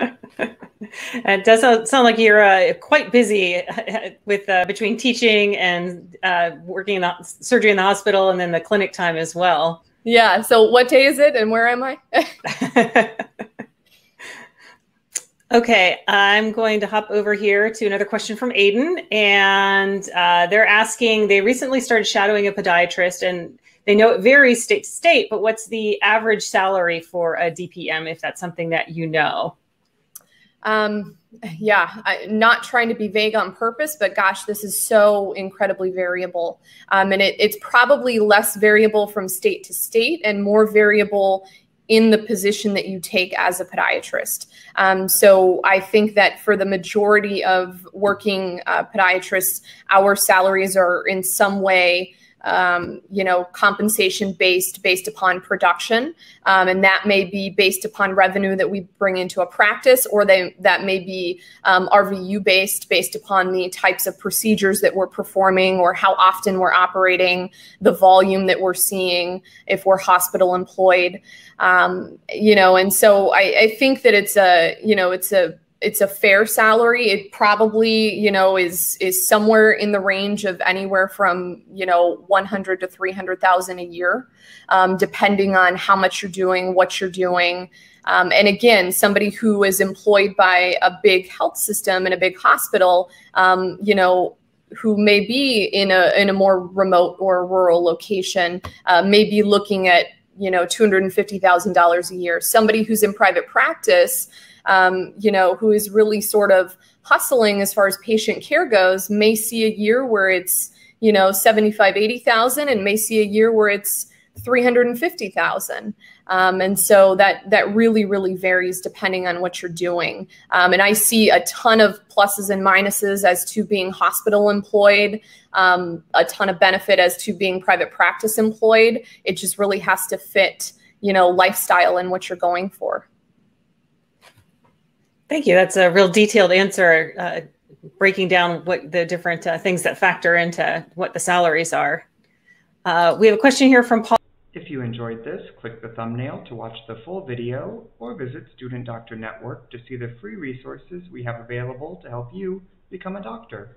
it does sound like you're uh, quite busy with uh, between teaching and uh, working in the surgery in the hospital and then the clinic time as well. Yeah. So what day is it and where am I? okay. I'm going to hop over here to another question from Aiden. And uh, they're asking, they recently started shadowing a podiatrist and they know it varies state to state, but what's the average salary for a DPM if that's something that you know? Um, yeah, I, not trying to be vague on purpose, but gosh, this is so incredibly variable. Um, and it, it's probably less variable from state to state and more variable in the position that you take as a podiatrist. Um, so I think that for the majority of working uh, podiatrists, our salaries are in some way um, you know, compensation based based upon production, um, and that may be based upon revenue that we bring into a practice, or they that may be um, RVU based based upon the types of procedures that we're performing, or how often we're operating, the volume that we're seeing if we're hospital employed, um, you know, and so I, I think that it's a you know it's a it's a fair salary. It probably, you know, is is somewhere in the range of anywhere from, you know, 100 to 300,000 a year, um, depending on how much you're doing, what you're doing. Um, and again, somebody who is employed by a big health system in a big hospital, um, you know, who may be in a in a more remote or rural location, uh, may be looking at you know two hundred and fifty thousand dollars a year. Somebody who's in private practice um, you know, who is really sort of hustling as far as patient care goes, may see a year where it's, you know, 75, 80,000 and may see a year where it's 350,000. Um, and so that that really, really varies depending on what you're doing. Um, and I see a ton of pluses and minuses as to being hospital employed, um, a ton of benefit as to being private practice employed. It just really has to fit, you know, lifestyle and what you're going for. Thank you. That's a real detailed answer, uh, breaking down what the different uh, things that factor into what the salaries are. Uh, we have a question here from Paul. If you enjoyed this, click the thumbnail to watch the full video or visit Student Doctor Network to see the free resources we have available to help you become a doctor.